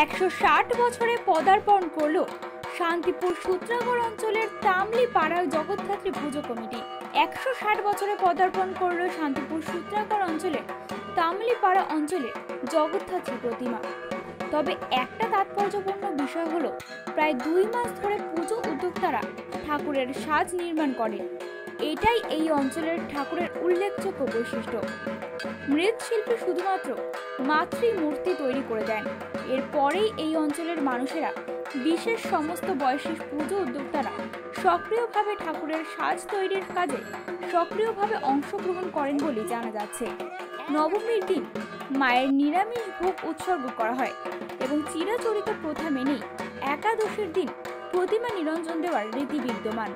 একশো ষাট বছরে পদার্পণ করল শান্তিপুর সূত্রাগড় অঞ্চলের তামলি পাড়া জগদ্ধাত্রী পুজো কমিটি। একশো ষাট বছরে পদার্পণ করল শান্তিপুর সূত্রাগড় অঞ্চলের তামলি পাড়া অঞ্চলের জগদ্ধাত্রী প্রতিমা। তবে একটা তাৎপর্যপূর্ণ বিষয় হলো, প্রায় দুই মাস ধরে পুজো উদ্যোক্তারা ঠাকুরের সাজ নির্মাণ করেন। এটাই এই অঞ্চলের ঠাকুরের উল্লেখযোগ্য বৈশিষ্ট্য। মৃৎশিল্পী শুধুমাত্র মাতৃ মূর্তি তৈরি করে দেন। এরপরেই এই অঞ্চলের মানুষেরা বিশেষ সমস্ত বয়সী পুজো উদ্যোক্তারা সক্রিয়ভাবে ঠাকুরের সাজ তৈরির কাজে সক্রিয়ভাবে অংশগ্রহণ করেন বলে জানা যাচ্ছে। নবমীর দিন মায়ের নিরামিষ ভোগ উৎসর্গ করা হয় এবং চিরাচরিত প্রথা মেনেই একাদশীর দিন প্রতিমা নিরঞ্জন দেওয়ার রীতি বিদ্যমান।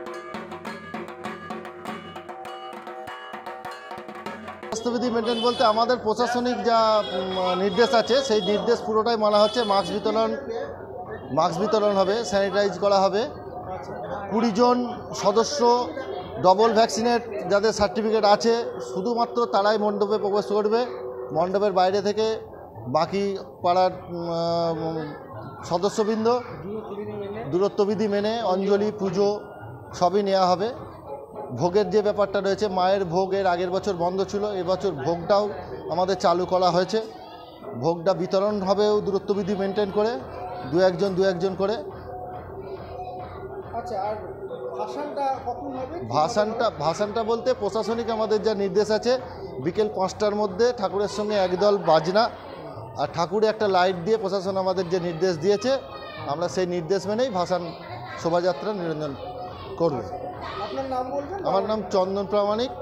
স্বাস্থ্যবিধি মেনটেন বলতে আমাদের প্রশাসনিক যা নির্দেশ আছে, সেই নির্দেশ পুরোটাই মানা হচ্ছে মাস্ক বিতরণ মাস্ক বিতরণ হবে স্যানিটাইজ করা হবে। কুড়ি জন সদস্য ডবল ভ্যাকসিনেট যাদের সার্টিফিকেট আছে, শুধুমাত্র তারাই মণ্ডপে প্রবেশ করবে। মণ্ডপের বাইরে থেকে বাকি পাড়ার সদস্যবৃন্দ, দূরত্ববিধি মেনে অঞ্জলি, পুজো সবই নেওয়া হবে। ভোগের যে ব্যাপারটা রয়েছে মায়ের ভোগের আগের বছর বন্ধ ছিল এবছর ভোগটাও আমাদের চালু করা হয়েছে। ভোগটা বিতরণ হবেও দূরত্ববিধি মেনটেন করে দু একজন দু একজন করে। আচ্ছা আর ভাসানটা ভাসানটা বলতে প্রশাসনিক আমাদের যা নির্দেশ আছে বিকেল পাঁচটার মধ্যে ঠাকুরের সঙ্গে একদল বাজনা আর ঠাকুরে একটা লাইট দিয়ে প্রশাসন আমাদের যে নির্দেশ দিয়েছে আমরা সেই নির্দেশ মেনেই ভাসান শোভাযাত্রা নিরঞ্জন করব। আপনার নাম বলবেন? আমার নাম চন্দন প্রামাণিক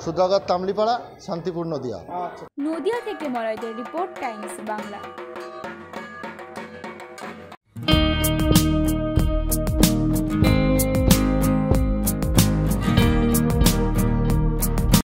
সুধাগর তামলিপাড়া শান্তিপূর্ণ দিয়া আচ্ছা। নদিয়া থেকে মরাইদের রিপোর্ট টাইমস বাংলা।